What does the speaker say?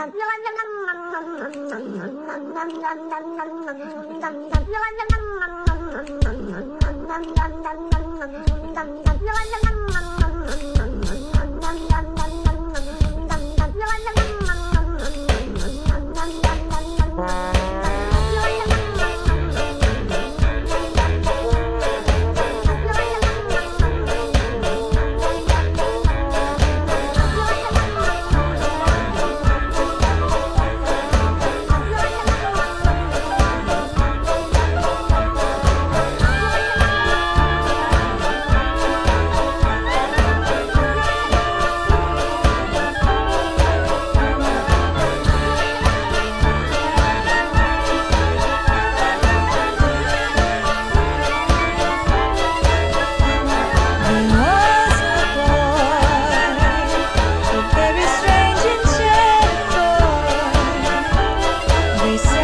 Thank you. place.